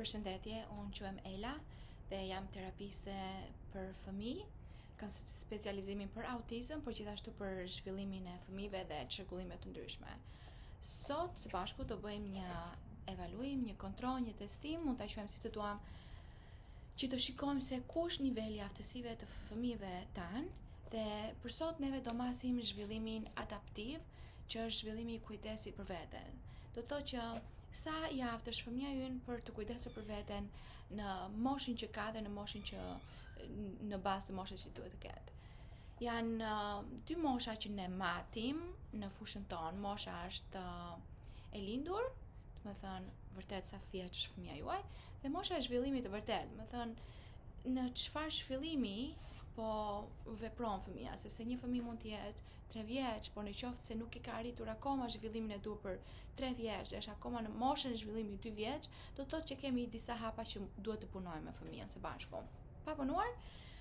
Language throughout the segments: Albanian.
Përshëndetje, unë quhem Ela dhe jam terapiste për fëmijë. Kam specializimin për autizëm, por gjithashtu për zhvillimin e fëmijëve dhe çrregullime të ndryshme. Sot së bashku do bëjmë një evaluim, një kontroll, një testim, mund ta quajmë si të duam, që të shikojmë se ku është niveli i aftësive të fëmijëve tanë dhe për sot neve do matim zhvillimin adaptiv, që është zhvillimi i kujdesit për veten. Do të thotë që Sa i aftë është fëmija ynë për të kujdesur për veten në moshën që ka dhe në moshën që në bazë të moshës që duhet të ketë. Janë uh, dy mosha që ne matim në fushën tonë. Mosha është uh, e lindur, domethënë vërtet sa vjeç është fëmija juaj, dhe mosha e zhvillimit të vërtetë, domethënë në çfarë zhvillimi po vepron fëmija, sepse një fëmijë mund të jetë Tre vjeç, por në qoftë se nuk e ka arritur akoma zhvillimin e duhur për tre vjeç dhe është akoma në moshën e zhvillimit dy vjeç, do të thotë që kemi disa hapa që duhet të punojmë me fëmijën së bashku. Pa punuar,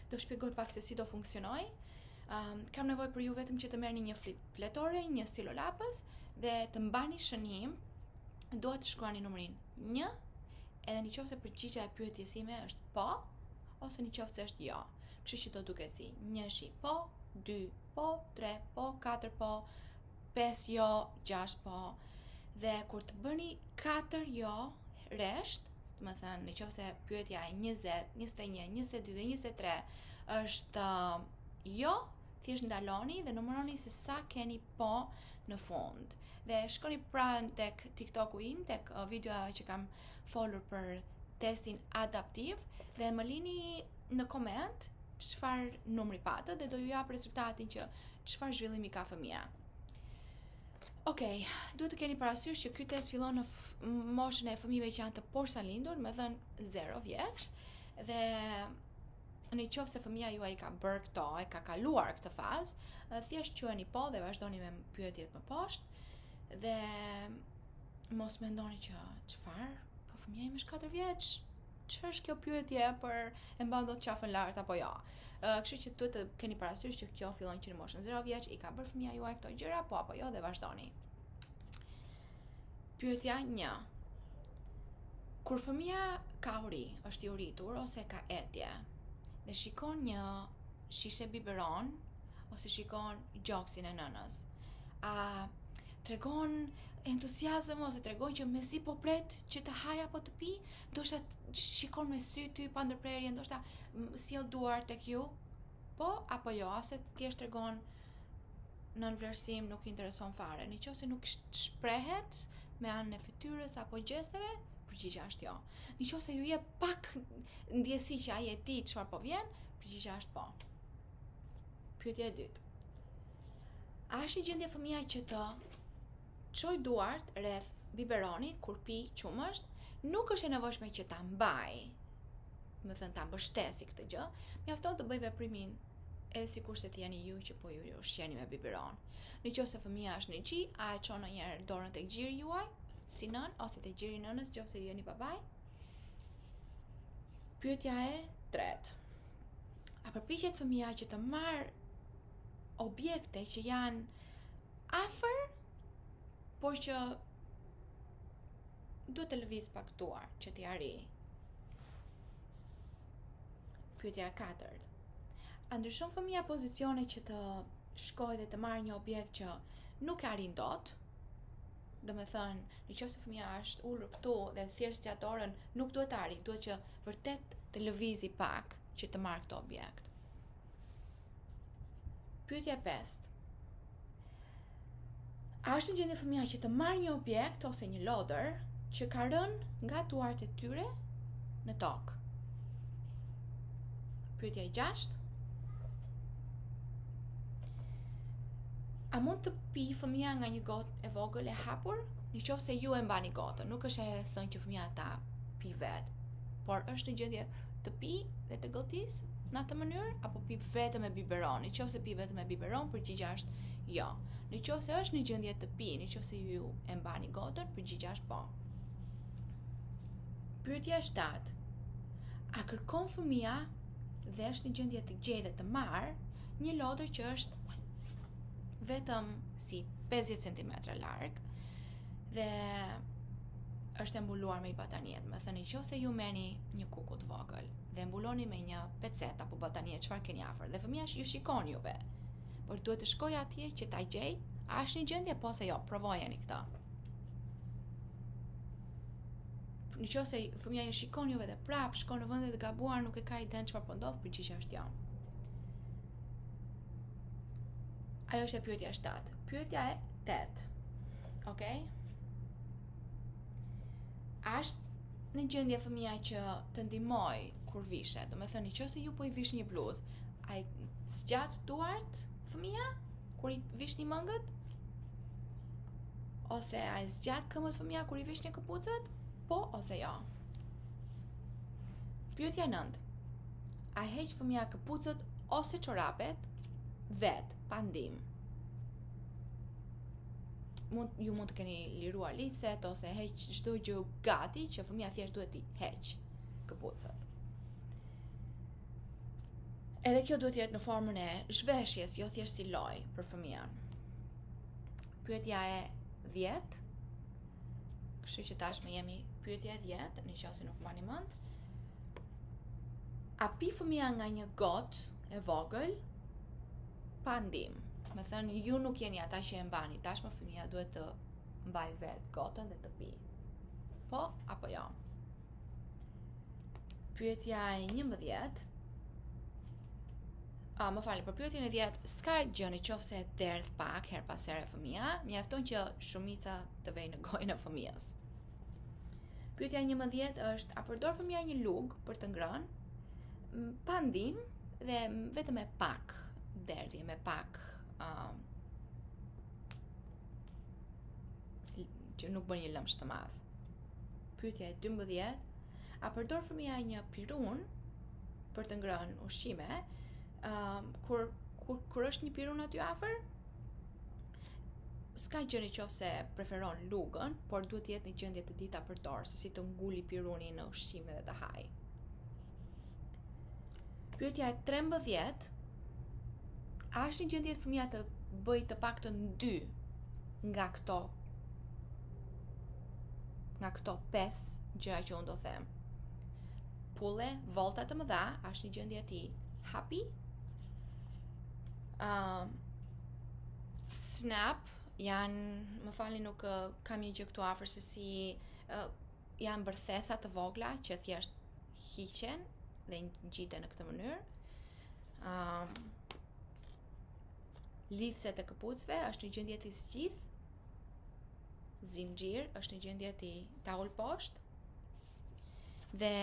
do shpjegoj pak se si do funksionojë. Um, kam nevojë për ju vetëm që të merrni një fletore, një stilolaps dhe të mbani shënim, dua të shkruani numrin 1 edhe në qoftë se përgjigja e pyetjes sime është po ose në qoftë se është jo. Kështu që do duket si njëshi po, dy po, tre po, katër po, pesë jo, gjashtë po. Dhe kur të bëni katër jo, rresht, domethënë, në qoftë se pyetja e 20, 21, 22 dhe 23 është uh, jo, thjesht ndaloni dhe numëroni se sa keni po në fund. Dhe shkoni pranë tek TikToku im, tek uh, videoja që kam folur për testin adaptiv dhe më lini në koment çfarë numri patët dhe do ju jap rezultatin që çfarë zhvillimi ka fëmija. Ok, duhet të keni parasysh që ky test fillon në moshën e fëmijëve që janë të porsalindur, domethënë 0 vjeç, dhe në qoftë se fëmija juaj i ka bërë këto, e ka kaluar këtë fazë, thjesht quajeni po dhe vazhdoni me pyetjet më poshtë, dhe mos mendoni që çfarë, po fëmija im është katër vjeç, Ç'është kjo pyetje për e mban dot qafën lart apo jo? Ë, kështu që duhet të keni parasysh që kjo fillon që në moshën 0 vjeç i ka bërë fëmija juaj këto gjëra, po apo jo dhe vazhdoni. Pyetja 1. Kur fëmija ka uri, është i uritur ose ka etje dhe shikon një shishe biberon ose shikon gjoksin e nënës, a tregon entuziazëm ose tregon që mezi po pret që të hajë apo të pijë, ndoshta shikon me sy ty pa ndërprerje, ndoshta sjell duar tek ju, po apo jo, ose thjesht tregon nënvlerësim nuk intereson fare. Në qoftë se nuk shprehet me anën e fytyrës apo gjesteve, përgjigja është jo. Në qoftë se ju jep pak ndjesi që ai e di çfarë po vjen, përgjigja është po. Pyetja e dytë. A është në gjendje fëmija që të çojë duart rreth biberonit kur pi qumësht, nuk është e nevojshme që ta mbajë, domethënë ta mbështesë këtë gjë, mjafton të bëjë veprimin edhe sikurse të jeni ju që po e ushqeni me biberon. Në qoftë se fëmija është në gji, a e çon njërën dorë te gjiri juaj, si nënë, ose te gjiri i nënës qoftë se ju jeni babai? Pyetja e tretë. A përpiqet fëmija që të marrë objekte që janë Afër, por që duhet të lëvizë pak duar që t'i arrijë. Pyetja e katërt. A ndryshon fëmija pozicione që të shkojë dhe të marrë një objekt që nuk e arrin dot? Domethënë, në qoftë se fëmija është ulur këtu dhe thjesht zgjat dorën, nuk duhet ta arrijë, duhet që vërtet të lëvizë pak që të marrë këtë objekt. Pyetja e pestë. A është në gjendje fëmija që të marrë një objekt ose një lodër që ka rënë nga duart e tyre në tokë? Pyetja e gjashtë. A mund të pijë fëmija nga një gotë e vogël e hapur? Në qoftë se ju e mbani gotën, nuk është e thënë që fëmija ta pijë vetë, por është në gjendje të pijë dhe të gëlltisë në atë mënyrë apo pi vetëm me biberon. Në qoftë se pi vetëm me biberon, përgjigja është jo. Në qoftë se është në gjendje të pijë, në qoftë se ju e mbani gotën, përgjigja është po. Pyetja 7. A kërkon fëmija dhe është në gjendje të gjejë dhe të marrë një lodër që është vetëm si 50 cm larg Dhe është e mbuluar me batanije, domethënë në qoftë se ju merrni një kukull të vogël dhe e mbuloni me një pecetë apo batanije çfarë keni afër dhe fëmija ju shikon juve. Por duhet të shkojë atje që ta gjejë, a është në gjendje apo jo, provojeni këtë. Në qoftë se fëmija ju shikon juve dhe prapë shkon në vend të gabuar nuk e ka idenë çë po ndodh përgjigja është jo. Kjo ishte pyetja 7. Pyetja e tetë. Okej? Okay? A është në gjendje fëmija që të ndihmojë kur vishet, domethënë, në qoftë se ju po i vishni bluzë, a i zgjat duart fëmija, kur i vishni mëngët, ose a i zgjat këmbët fëmija, kur i vishni këpucët, po ose jo. Pyetja nëntë, a heq fëmija këpucët ose çorapet, vetë, pa ndihmë. Mund ju mund të keni liruar lidhëset ose heq çdo gjë, gati që fëmija thjesht duhet t'i heqë këpucët. Edhe kjo duhet të jetë në formën e zhveshjes, jo thjesht si lojë për fëmijën. Pyetja e 10. Kështu që tashmë jemi te pyetja e 10, në qoftë se nuk mbani mend. A pi fëmija nga një gotë e vogël pa ndihmë. Me thënë, ju nuk jeni ata që e mbani, tashmë fëmija duhet të mbajë vetë gotën dhe të pijë. Po, apo jo? Pyetja e njëmbëdhjetë, A, më fal, për pyetjën e dhjetë, s'ka gjë në qoftë se e derdh pak herë pas here fëmija, mjafton që shumica të vejë në gojën e fëmijës. Pyetja 11 është, a përdor fëmija një lugë për të ngrënë? Pa ndihmë dhe vetëm me pak derdhje, me pak uh, që nuk bën një lëmsh të madh. Pyetja e 12, a përdor fëmija një pirun për të ngrënë ushqime? Uh, kur, kur, kur është një pirun aty afër? S'ka gjë në qoftë se preferon lugën, por duhet të jetë në gjendje të dijë ta përdorë, se si të ngulë pirunin në ushqime dhe të hajë. Pyetja e 13, a është në gjendje fëmija të bëjë të paktën dy nga këto nga këto 5 gjëra që unë do them. Pulla, pulla të mëdha, është në gjendje t'i hapi, um, Snap janë, më falni nuk kam një gjë këtu afër se si uh, janë mbërthesa të vogla që thjesht hiqen dhe ngjiten në këtë mënyrë. Ëm um, lidhëset e këpucëve është në gjendje t'i zgjidhë. Zinxhir është në gjendje ta ulë poshtë. Dhe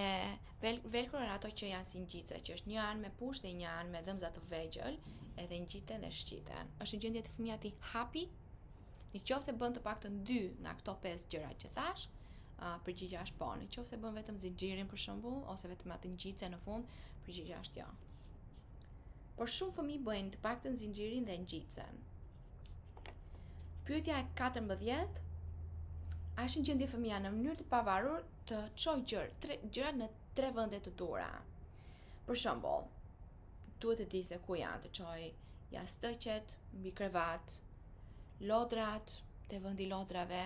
vel, velkro, ato që janë si ngjitëse, që është një anë me push dhe një anë me dhëmza të vegjël, edhe ngjiten dhe shqiten. Është në gjendje fëmija t'i hapi, në qoftë se bën të paktën dy nga këto 5 gjëra që thashë, uh, përgjigja është po. Në qoftë se bën vetëm zinxhirin për shembull, ose vetëm atë ngjitësen në fund, përgjigja është jo. Por shumë fëmijë bëjnë të paktën zinxhirin dhe ngjitësen. Pyetja e 14 A është në gjendje fëmija në mënyrë të pavarur të çoj gjërë, tre, gjërat në tre vende të duhura? Për shembull, duhet të di se ku janë të çoj jastëqet, mbi krevat, lodrat, te vendi lodrave,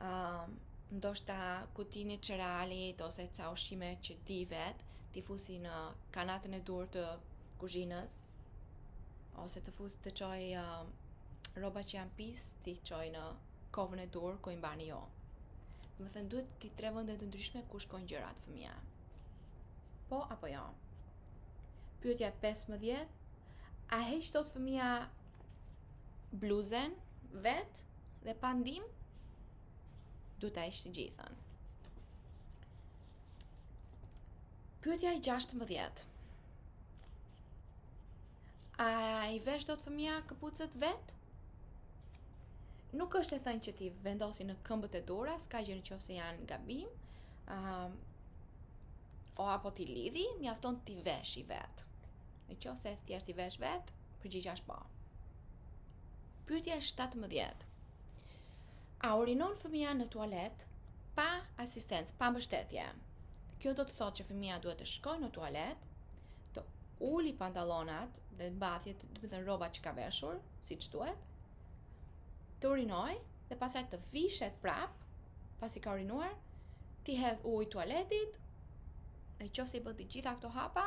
um, ndoshta kutinë e çeralit ose ca ushqime që di vetë, t'i fusi në kanatën e duhur të kuzhinës, ose të fusi të çoj uh, rroba që janë pis t'i çoj në kovën e duhur ku i mbani ju. Domethënë duhet të di tre vende të ndryshme ku shkojnë gjërat fëmija. Po apo jo? Pyetja 15. A heq dot fëmija bluzen vetë dhe pa ndihmë? Duhet ta heq të gjithën. Pyetja 16. A i vesh dot fëmija këpucët vetë? Nuk është e thënë që t'i vendosi në këmbët e duhura, s'ka gjë në qoftë se janë gabim, uh, o apo t'i lidhi, mjafton t'i veshi vetë. Në qoftë se thjesht i vesh vetë, përgjigja është po. Pyetja 17. A urinon fëmija në tualet pa asistencë, pa mbështetje? Kjo do të thotë që fëmija duhet të shkojë në tualet, të uli pantallonat dhe mbathjet, domethënë rrobat që ka veshur, siç duhet, të urinojë dhe pastaj të vishet prapë, pasi ka urinuar, t'i hedh ujë tualetit Në qoftë se i bën të gjitha këto hapa,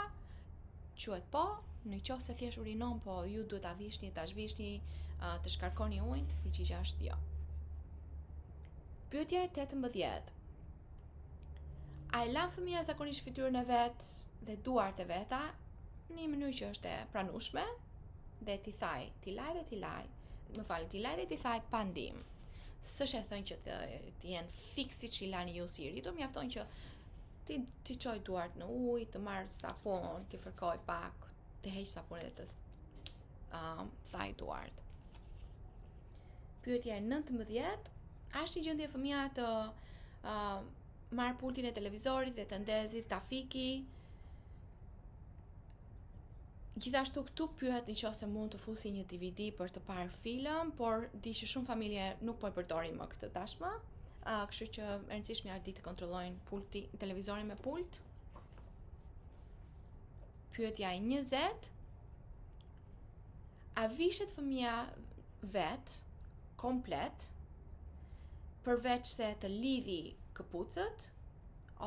quhet po, në qoftë se thjesht urinon, po ju duhet ta vishni, ta zhvishni, të shkarkoni ujin, përgjigja është jo. Pyetja e 18. A i lan fëmija zakonisht fytyrën e vet dhe duart e veta në një mënyrë që është e pranueshme dhe t'i thaj, t'i laj dhe t'i laj. Më falni, t'i laj dhe t'i thaj pa ndihmë. S'është e thënë që të, të jenë fiks siç i lani ju si i rritur, mjafton që T'i t'i çoj duart në ujë, të marr sapun, t'i fërkoj pak, të heq sapunin dhe të um, thaj duart. Pyetja e 19, a është në gjendje fëmija të um, marrë pultin e televizorit dhe ta ndezi, ta fiki, Gjithashtu këtu pyetet në qoftë se mund të fusi një DVD për të parë film, por di që shumë familje nuk po e përdorin më këtë tashmë, uh, kështu që e rëndësishme është a di të kontrollojë pulti, televizorin me pult. Pyetja e 20. A vishet fëmija vetë komplet përveç se të lidhi këpucët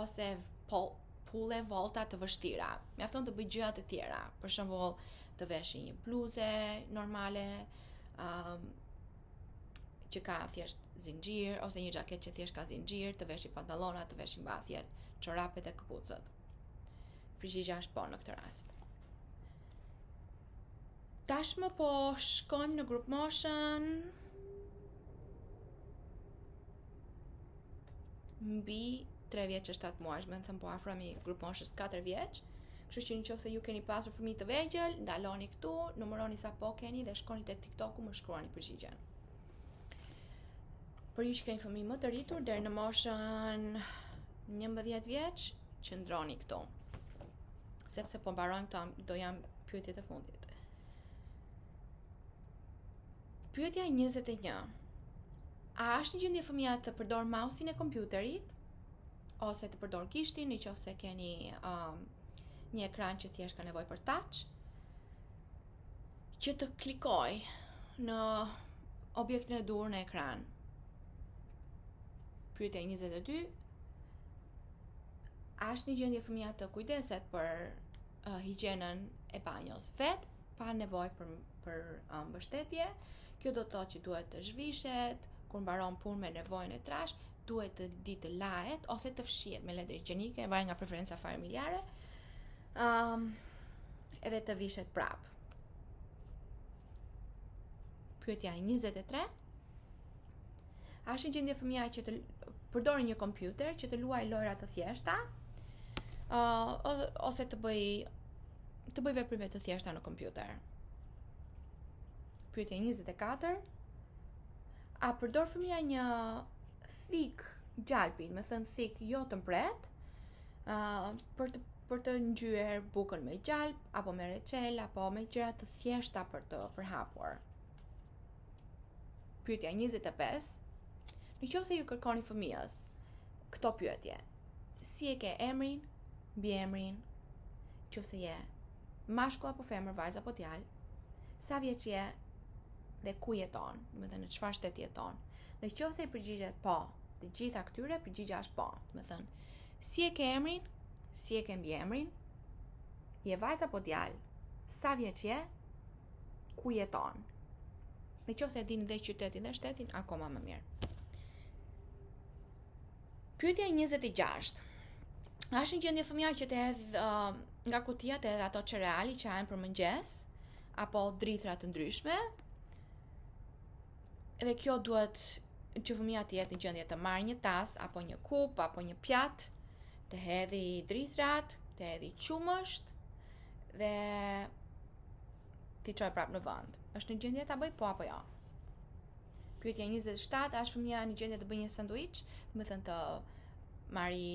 ose po Pulle volta të vështira. Mjafton të bëjë gjëra të tjera. Për shembull, të veshi një bluzë normale, um, që ka thjesht zinxhir ose një xhaketë që thjesht ka zinxhir, të veshi pantallona, të veshi mbathjet, çorapet e këpucët. Përgjigja është po në këtë rast. Tashmë po shkojmë në grupmoshën. mbi 3 vjeç e 7 muaj, me thënë po afrohemi grupmoshës 4 vjeç. Kështu që në qoftë se ju keni pasur fëmijë të vegjël, ndaloni këtu, numëroni sa po keni dhe shkoni te TikToku më shkruani përgjigjen. Për ju që keni fëmijë më të rritur deri në moshën 11 vjeç, qëndroni këtu. Sepse po mbarojmë, këto do jenë pyetjet e fundit. Pyetja njëzet e një. A është në gjendje fëmija të përdorë mausin e kompjuterit? Ose të përdorë gishtin, në qoftë se keni um, një ekran që thjesht ka nevojë për touch? Që të klikojë në objektin e duhur në ekran. Pyetja njëzet e dy. A është në gjendje fëmija të kujdeset për uh, higjienën e banjos vetë? pa nevojë për për uh, mbështetje. Kjo do të thotë që duhet të zhvishet, kur mbaron punë me nevojën e trashë, duhet të dijë të lahet ose të fshihet me letër higjienike, varet nga preferenca familjare. Um, edhe të vishet prapë. Pyetja 23. A është në gjendje fëmija që të përdori një kompjuter, që të luajë lojëra të thjeshta, uh, ose të bëjë të bëjë veprime të thjeshta në kompjuter. Pyetja 24. A përdor fëmija një thikë gjalpi, me thënë thikë jo të mprehtë, uh, për të për të ngjyer bukën me gjalp apo me reçel apo me gjëra të thjeshta për të përhapur. Pyetja 25. Në qoftë se i kërkoni fëmijës këto pyetje, si e ke emrin, mbiemrin, qoftë se je mashkull apo femër, vajzë apo djalë, sa vjeç je dhe ku jeton, domethënë në çfarë shteti jeton. Në qoftë se i përgjigjet po, të gjitha këtyre përgjigja është po, domethënë si e ke emrin, si e ke mbiemrin, je vajzë apo djalë, sa vjeç je, ku jeton. Në qoftë se e din dhe qytetin dhe shtetin, akoma më mirë. Pyetja 26. A është në gjendje fëmija që të hedhë uh, nga kutia të hedhë ato cereali që hanë për mëngjes apo drithëra të ndryshme? Dhe kjo duhet që fëmija të jetë në gjendje të marrë një tas apo një kup apo një pjatë të hedhë drithërat, të hedhë qumësht, Dhe t'i çojë prapë në vend. Është në gjendje ta bëjë po apo jo? Pyetja 27, a është fëmija në gjendje të bëjë një sanduiç, domethënë të marrë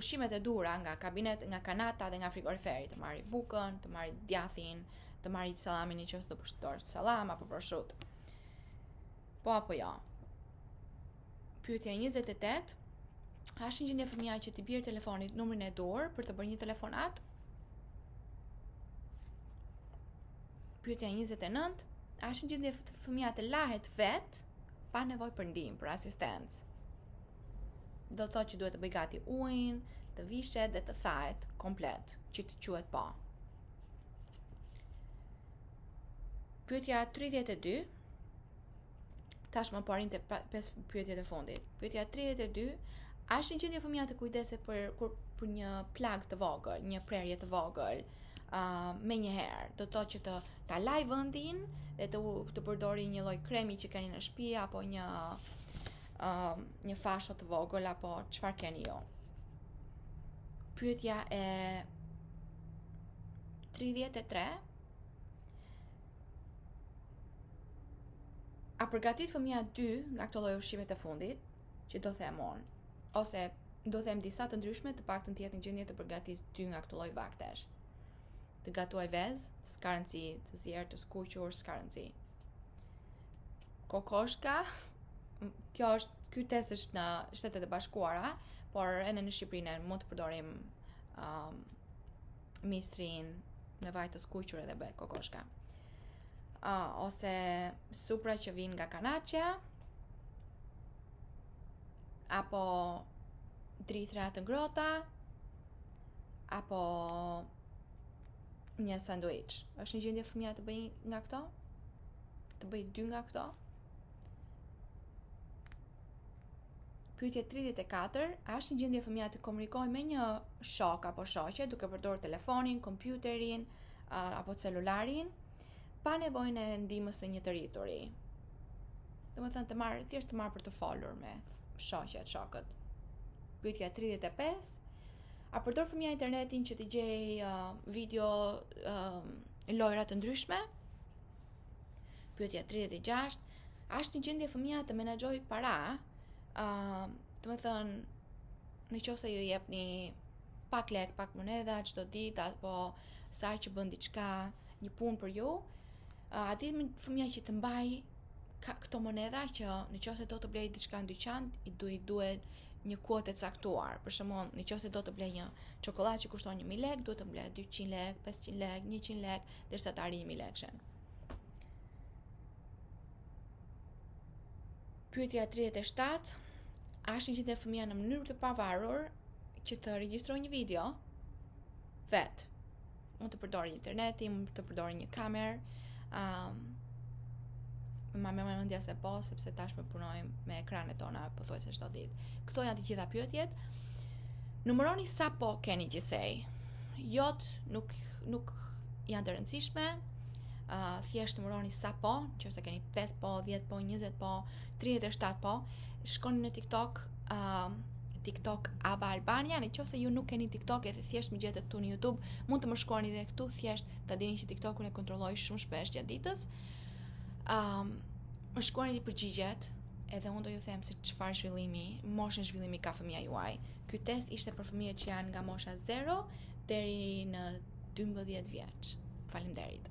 ushqimet e duhura nga kabineti, nga kanata dhe nga frigoriferi, të marrë bukën, të marrë djathin, të marrë sallamin në qoftë se përdor sallam apo proshutë. Po apo jo? Pyetja 28. A është në gjendje fëmija që t'i bjerë telefonit numrin e duhur për të bërë një telefonat? Pyetja 29. A është në gjendje fëmija të lahet vetë pa nevojë për ndihmë, për asistencë? Do të thotë që duhet të bëjë gati ujin, të vishet dhe të thahet komplet, që të quhet po. Pyetja 32. Tashmë po arrijmë te pesë pyetjet e fundit. Pyetja 32, a është në gjendje fëmija të kujdeset për, kur, për një plagë të vogël, një prerje të vogël, uh, me një herë, do të thotë të, ta lajë vendin dhe të, të përdorë një lloj kremi që keni në shpi, apo një, uh, një fashë të vogël, apo çfarë keni ju. Pyetja e 33, A përgatit fëmija dy nga këto lloj ushqime të fundit, që do them on, ose do them disa të ndryshme të paktën të jetë në gjendje të përgatisë dy nga këto lloj vaktesh. Të gatuajë vezë, s'ka rëndësi, të zier, të skuqur, s'ka rëndësi. Kokoshka, kjo është, ky test është në Shtetet e Bashkuara, por edhe në Shqipëri ne mund të përdorim um, misrin me vaj të skuqur edhe bëhet kokoshka. Uh, ose supëra që vijnë nga kanoçja apo drithëra të ngrohta apo një sanduiç. Është në gjendje fëmija të bëjë nga këto? Të bëjë dy nga këto? Pyetje 34, a është në gjendje fëmija të komunikojë me një shok apo shoqe duke përdorur telefonin, kompjuterin apo celularin, pa nevojën e ndihmës së një të rrituri? Domethënë të marrë, thjesht të marrë për të folur me shoqet e shokët. Pyetja 35, a përdor fëmija internetin që të gjejë uh, video uh, lojra të ndryshme? Pyetja 36, a është në gjendje fëmija të menaxhojë para, a, domethënë, në qoftë se ju i jepni pak lek, pak monedha, çdo ditë, apo sa herë që bën diçka një punë për ju, a, a di fëmija që të mbajë ka, këto monedha që në qoftë se do të blejë diçka në dyqan, i du i duhet një kuotë e caktuar. Për shembull, në qoftë se do të blejë një çokollatë që kushton një mijë lek, duhet të mbledhë 200 lek, 500 lek, 100 lek, Derisa të arrijë mijë lekëshin. Pyetja 37 A është në gjendje fëmija në mënyrë të pavarur që të regjistrojë një video vetë mund të përdori internetin, mund të përdori një kamerë um, ma merr mendja se po, sepse tashmë punojmë me ekranet tona pothuajse çdo ditë këto janë të gjitha pyetjet numëroni sa po keni gjithsej jo-të nuk nuk janë të rëndësishme, uh, thjesht numëroni sa po, nëse keni 5 po, 10 po, 20 po, 37 po, shkoni në TikTok, uh, TikTok Aba Albania, në qoftë se ju nuk keni TikTok e thjesht më gjetët këtu në Youtube, mund të më shkruani dhe këtu thjesht të dini që TikTokun e kontrolloj shumë shpesh gjatë ditës. Um, më shkruani përgjigjet, edhe unë do ju them se çfarë zhvillimi, moshë zhvillimi ka fëmija juaj. Ky test ishte për fëmijët që janë nga mosha 0 deri në dymbëdhjetë vjeç. Faleminderit.